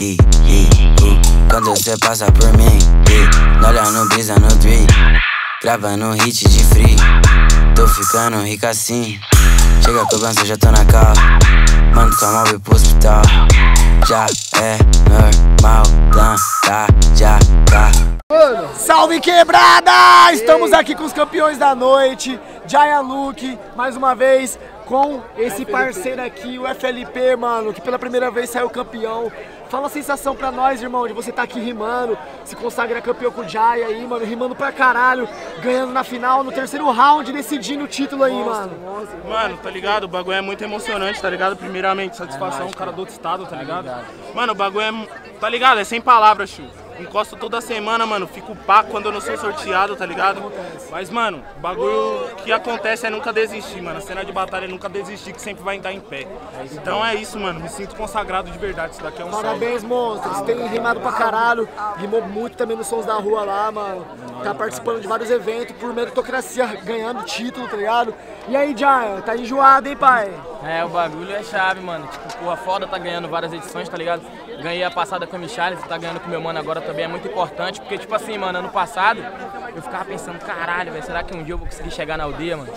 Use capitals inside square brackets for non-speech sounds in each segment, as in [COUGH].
e, e, e. Quando você passa por mim, e, olhando brisa no tree, gravando hit de free. Tô ficando rico assim. Chega cobrança, já tô na cal. Mano, só móvel pro hospital. Já é normal, planta, já tá. Salve quebrada! Estamos aqui com os campeões da noite, Jaya Luke, mais uma vez com esse parceiro aqui, o FLP, mano, que pela primeira vez saiu campeão. Fala a sensação pra nós, irmão, de você estar tá aqui rimando, se consagra campeão com o Jaya aí, mano, rimando pra caralho, ganhando na final, no terceiro round, decidindo o título aí, mano. Mano, tá ligado? O bagulho é muito emocionante, tá ligado? Primeiramente, satisfação, o cara do outro estado, tá ligado? Mano, o bagulho é, tá ligado? É sem palavras, Chu. Encosto toda semana, mano. Fico pá quando eu não sou sorteado, tá ligado? Mas, mano, o bagulho que acontece é nunca desistir, mano. A cena de batalha é nunca desistir, que sempre vai estar em pé. Então é isso, mano. Me sinto consagrado de verdade. Isso daqui é um Parabéns, monstros. Você tem rimado pra caralho. Rimou muito também nos Sons da Rua lá, mano. Tá participando de vários eventos por meritocracia, ganhando título, tá ligado? E aí, Jaya, tá enjoado, hein, pai? É, o bagulho é chave, mano. Tipo, porra, foda tá ganhando várias edições, tá ligado? Ganhei a passada com o Michales, tá ganhando com meu mano agora também é muito importante, porque, tipo assim, mano, ano passado eu ficava pensando, caralho, velho, será que um dia eu vou conseguir chegar na aldeia, mano?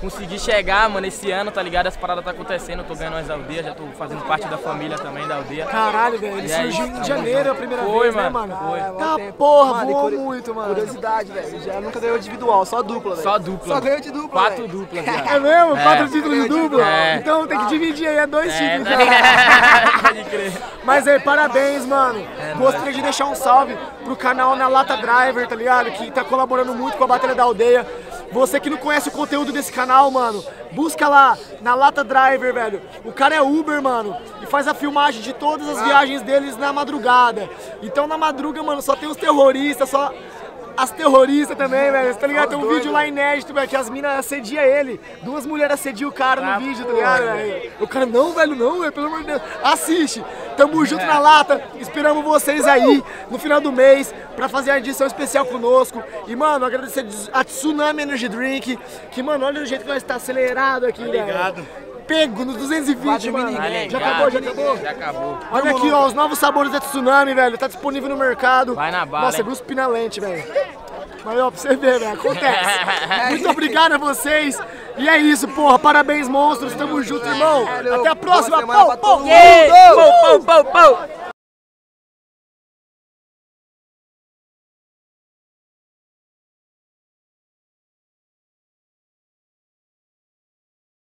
Consegui chegar, mano, esse ano, tá ligado? As paradas tá acontecendo, eu tô ganhando as aldeias, já tô fazendo parte da família também da aldeia. Caralho, velho, ele surgiu em janeiro a primeira Foi, vez, mano, né, mano? foi. Tá porra, Mano, voou curi- muito, mano. Curiosidade, velho. Já nunca ganhou individual, só dupla, velho. Só dupla. Só ganhou de dupla. Quatro velho. duplas, É mesmo? É. Quatro títulos de dupla? É. Então tem que dividir aí, é dois É, títulos. tá? [LAUGHS] Pode crer. Mas aí, parabéns, mano. Gostaria de deixar um salve pro canal Na Lata Driver, tá ligado? Que tá colaborando muito com a Batalha da Aldeia. Você que não conhece o conteúdo desse canal, mano, busca lá, Na Lata Driver, velho. O cara é Uber, mano, e faz a filmagem de todas as viagens deles na madrugada. Então na madruga, mano, só tem os terroristas, só as terroristas também, velho. Tá ligado? Tem um vídeo lá inédito, velho, que as minas assediam ele. Duas mulheres assediam o cara no vídeo, tá ligado, velho? O cara, não, velho, não, velho, pelo amor de Deus. Assiste. Tamo junto na lata. Esperamos vocês aí no final do mês pra fazer a edição especial conosco. E, mano, agradecer a Tsunami Energy Drink. Que, mano, olha o jeito que nós tá acelerado aqui, velho. ligado. Pego nos 220, mano. Tá ligado? Já acabou, já acabou? Já acabou. Olha aqui, ó, os novos sabores da Tsunami, velho. Tá disponível no mercado. Vai na bala, Nossa, hein? Bruce Pinalente, velho. Mas ó, pra você ver, velho, acontece. [LAUGHS] Muito obrigado a vocês. E é isso, porra. Parabéns, monstros. Tamo junto, irmão. Até a próxima. Pau, pau. Yeah! Pou, pou, pou.